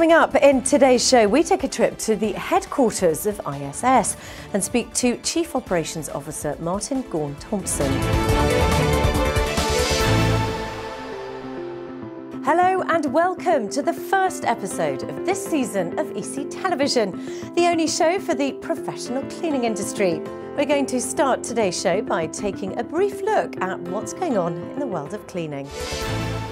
Coming up in today's show, we take a trip to the headquarters of ISS and speak to Chief Operations Officer Martin Gaarn Thomsen. Hello and welcome to the first episode of this season of EC Television, the only show for the professional cleaning industry. We're going to start today's show by taking a brief look at what's going on in the world of cleaning.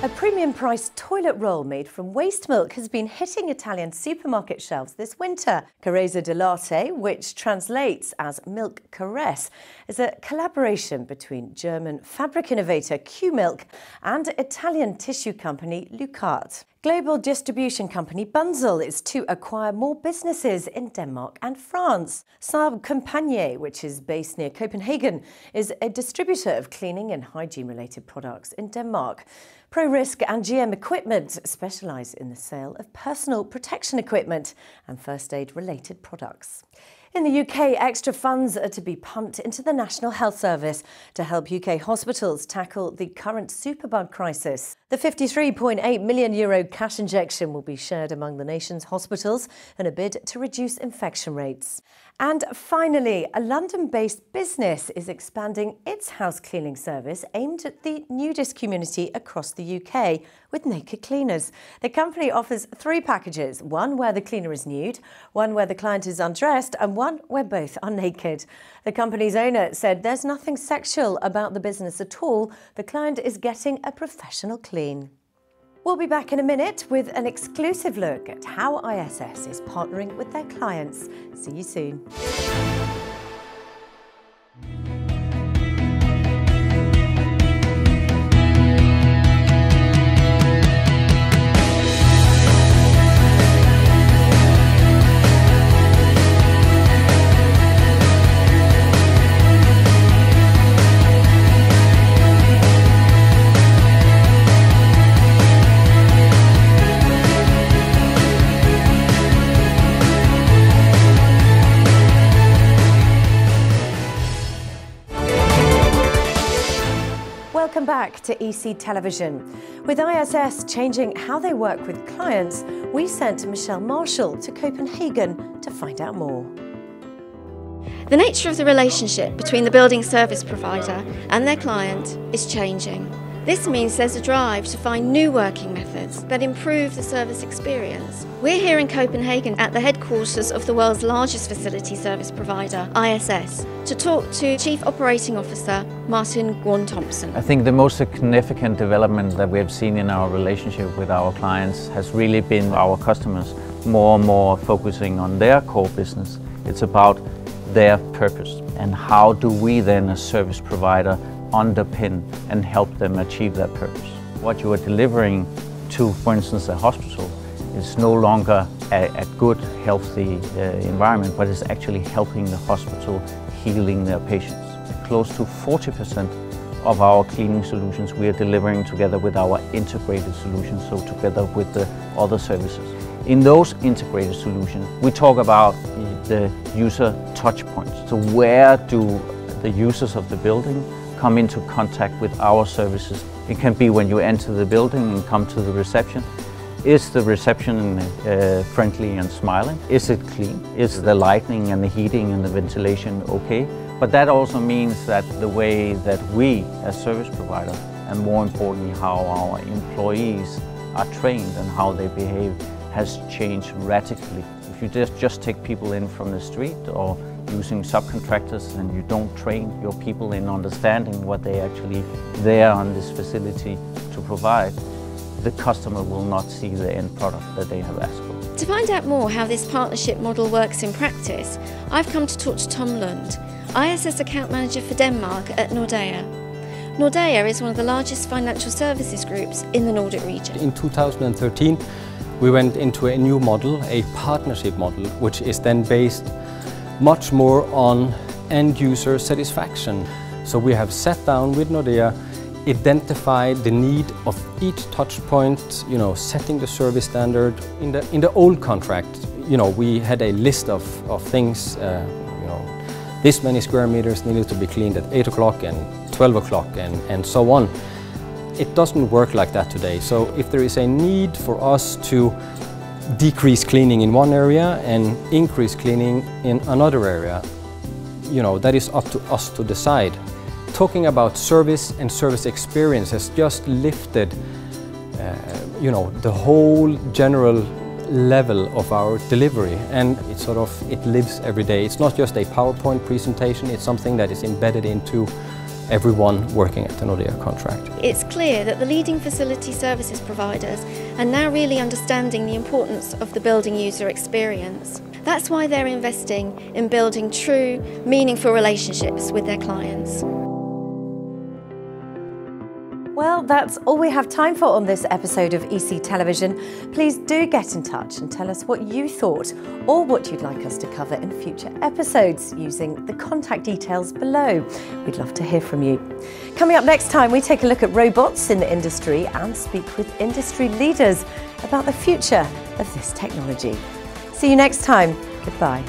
A premium priced toilet roll made from waste milk has been hitting Italian supermarket shelves this winter. Carezza del Latte, which translates as milk caress, is a collaboration between German fabric innovator Q Milk and Italian tissue company Lucart. Global distribution company Bunzl is to acquire more businesses in Denmark and France. Sæbe Compagniet, which is based near Copenhagen, is a distributor of cleaning and hygiene related products in Denmark. ProRisk and GM Equipment specialise in the sale of personal protection equipment and first aid related products. In the UK, extra funds are to be pumped into the National Health Service to help UK hospitals tackle the current superbug crisis. The 53.8 million euro cash injection will be shared among the nation's hospitals in a bid to reduce infection rates. And finally, a London based business is expanding its house cleaning service aimed at the nudist community across the UK with Naked Cleaners. The company offers three packages one where the cleaner is nude, one where the client is undressed, and one where both are naked. The company's owner said there's nothing sexual about the business at all. The client is getting a professional clean. We'll be back in a minute with an exclusive look at how ISS is partnering with their clients. See you soon. Back to EC Television. With ISS changing how they work with clients, we sent Michelle Marshall to Copenhagen to find out more. The nature of the relationship between the building service provider and their client is changing. This means there's a drive to find new working methods that improve the service experience. We're here in Copenhagen at the headquarters of the world's largest facility service provider, ISS, to talk to Chief Operating Officer Martin Gaarn Thomsen. I think the most significant development that we have seen in our relationship with our clients has really been our customers more and more focusing on their core business. It's about their purpose and how do we then as service provider underpin and help them achieve that purpose. What you are delivering to, for instance, a hospital is no longer a, a good, healthy uh, environment, but it's actually helping the hospital healing their patients. Close to 40% of our cleaning solutions we are delivering together with our integrated solutions, so together with the other services. In those integrated solutions, we talk about the user touch points. So where do the users of the building come into contact with our services. It can be when you enter the building and come to the reception. Is the reception uh, friendly and smiling? Is it clean? Is the lighting and the heating and the ventilation okay? But that also means that the way that we as service provider and more importantly how our employees are trained and how they behave has changed radically. If you just, just take people in from the street or using subcontractors and you don't train your people in understanding what they actually there on this facility to provide, the customer will not see the end product that they have asked for. To find out more how this partnership model works in practice, I've come to talk to Tom Lund, ISS account manager for Denmark at Nordea. Nordea is one of the largest financial services groups in the Nordic region. In 2013, we went into a new model, a partnership model, which is then based much more on end user satisfaction. So we have sat down with Nordea, identified the need of each touch point, you know, setting the service standard. In the, in the old contract, you know, we had a list of, of things, uh, you know, this many square meters needed to be cleaned at 8 o'clock and 12 o'clock and, and so on. It doesn't work like that today. So if there is a need for us to decrease cleaning in one area and increase cleaning in another area. You know, that is up to us to decide. Talking about service and service experience has just lifted, uh, you know, the whole general level of our delivery and it sort of it lives every day. It's not just a PowerPoint presentation, it's something that is embedded into everyone working at an Nordea contract. It's clear that the leading facility services providers are now really understanding the importance of the building user experience. That's why they're investing in building true, meaningful relationships with their clients. Well, that's all we have time for on this episode of EC Television. Please do get in touch and tell us what you thought or what you'd like us to cover in future episodes using the contact details below. We'd love to hear from you. Coming up next time, we take a look at robots in the industry and speak with industry leaders about the future of this technology. See you next time. Goodbye.